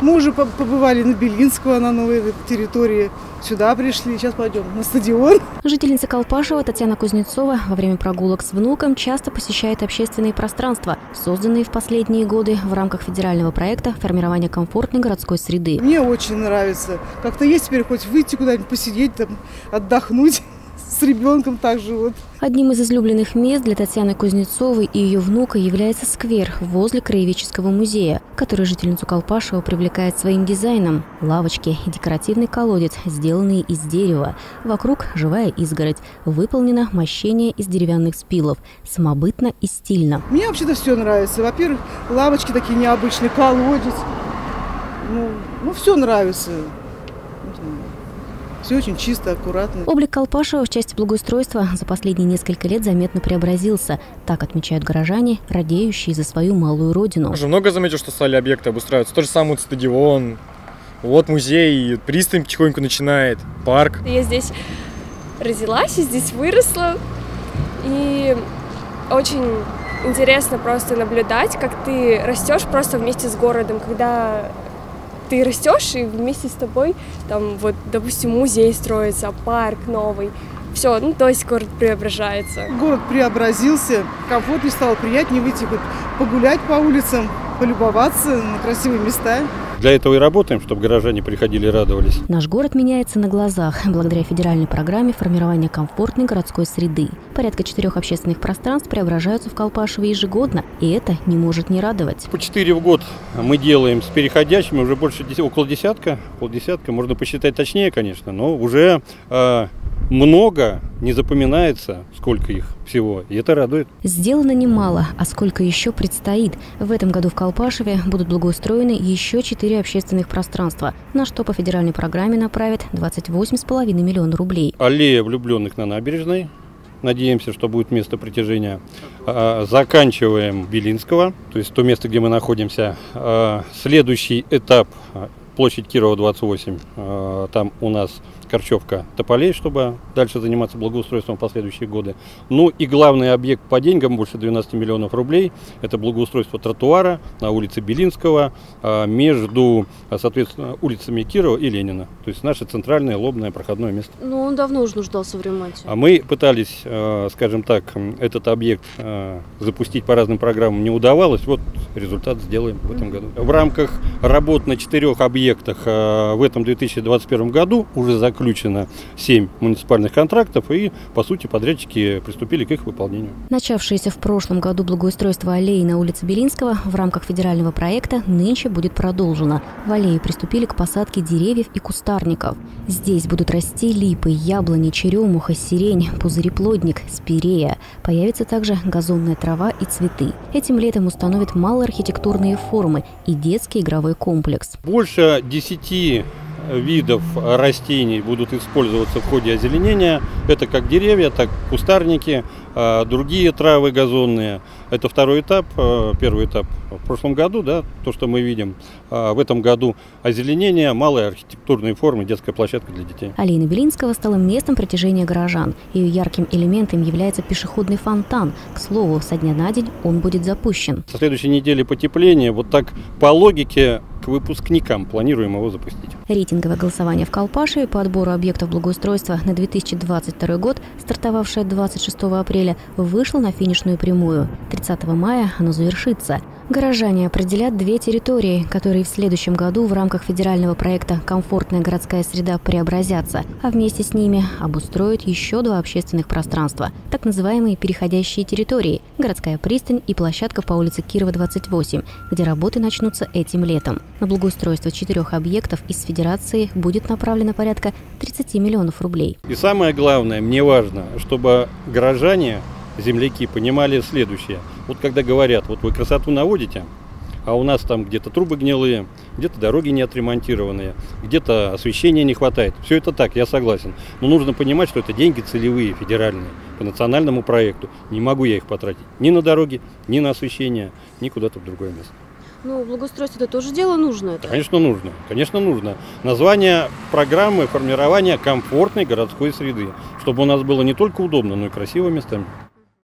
Мы уже побывали на Белинского, на новой территории. Сюда пришли, сейчас пойдем на стадион. Жительница Колпашева Татьяна Кузнецова во время прогулок с внуком часто посещает общественные пространства, созданные в последние годы в рамках федерального проекта формирования комфортной городской среды. Мне очень нравится. Как-то есть теперь хоть выйти куда-нибудь посидеть, там, отдохнуть с ребенком также вот. Одним из излюбленных мест для Татьяны Кузнецовой и ее внука является сквер возле Краеведческого музея, который жительницу Колпашева привлекает своим дизайном. Лавочки и декоративный колодец, сделанные из дерева. Вокруг живая изгородь. Выполнено мощение из деревянных спилов. Самобытно и стильно. Мне вообще-то все нравится. Во-первых, лавочки такие необычные, колодец. Ну, ну все нравится. Все очень чисто, аккуратно. Облик Колпашева в части благоустройства за последние несколько лет заметно преобразился. Так отмечают горожане, радеющие за свою малую родину. Уже много заметил, что стали объекты обустраиваться. Тот же самый вот стадион, вот музей, пристань потихоньку начинает, парк. Я здесь родилась, и здесь выросла. И очень интересно просто наблюдать, как ты растешь просто вместе с городом, когда ты растешь, и вместе с тобой там вот, допустим, музей строится, парк новый. Все, ну то есть город преображается. Город преобразился, комфортнее стало, приятнее выйти хоть погулять по улицам, полюбоваться на красивые места. Для этого и работаем, чтобы горожане приходили и радовались. Наш город меняется на глазах благодаря федеральной программе формирования комфортной городской среды. Порядка четырех общественных пространств преображаются в Колпашево ежегодно, и это не может не радовать. По четыре в год мы делаем с переходящими, уже больше около десятка, около десятка, можно посчитать точнее, конечно, но уже э, много, не запоминается, сколько их всего, и это радует. Сделано немало, а сколько еще предстоит. В этом году в Колпашеве будут благоустроены еще четыре общественных пространства, на что по федеральной программе направят 28,5 миллиона рублей. Аллея влюбленных на набережной, Надеемся, что будет место притяжения. А, заканчиваем Белинского, то есть то место, где мы находимся. А, следующий этап площадь Кирова 28. Там у нас Корчевка Тополей, чтобы дальше заниматься благоустройством в последующие годы. Ну и главный объект по деньгам, больше 12 миллионов рублей, это благоустройство тротуара на улице Белинского а, между, соответственно, улицами Кирова и Ленина. То есть наше центральное лобное проходное место. Ну, он давно уже нуждался в ремонте. А мы пытались, а, скажем так, этот объект а, запустить по разным программам, не удавалось. Вот результат сделаем в этом году. В рамках работ на четырех объектах в этом 2021 году уже заключено 7 муниципальных контрактов, и, по сути, подрядчики приступили к их выполнению. Начавшееся в прошлом году благоустройство аллеи на улице Белинского в рамках федерального проекта нынче будет продолжено. В аллее приступили к посадке деревьев и кустарников. Здесь будут расти липы, яблони, черемуха, сирень, пузыреплодник, спирея. Появится также газонная трава и цветы. Этим летом установят малоархитектурные формы и детский игровой комплекс. Больше 10 видов растений будут использоваться в ходе озеленения. Это как деревья, так и кустарники, а, другие травы газонные. Это второй этап. А, первый этап в прошлом году, да, то, что мы видим. А в этом году озеленение, малые архитектурные формы, детская площадка для детей. Алина Белинского стала местом притяжения горожан. Ее ярким элементом является пешеходный фонтан. К слову, со дня на день он будет запущен. Со следующей недели потепление. Вот так по логике выпускникам планируем его запустить. Рейтинговое голосование в Колпашеве по отбору объектов благоустройства на 2022 год, стартовавшее 26 апреля, вышло на финишную прямую. 30 мая оно завершится. Горожане определят две территории, которые в следующем году в рамках федерального проекта «Комфортная городская среда» преобразятся, а вместе с ними обустроят еще два общественных пространства, так называемые переходящие территории – городская пристань и площадка по улице Кирова, 28, где работы начнутся этим летом. На благоустройство четырех объектов из Федерации будет направлено порядка 30 миллионов рублей. И самое главное, мне важно, чтобы горожане земляки понимали следующее. Вот когда говорят, вот вы красоту наводите, а у нас там где-то трубы гнилые, где-то дороги не отремонтированные, где-то освещения не хватает. Все это так, я согласен. Но нужно понимать, что это деньги целевые, федеральные, по национальному проекту. Не могу я их потратить ни на дороги, ни на освещение, ни куда-то в другое место. Ну, благоустройство это тоже дело нужно. Это. Конечно, нужно. Конечно, нужно. Название программы формирования комфортной городской среды, чтобы у нас было не только удобно, но и красиво местами.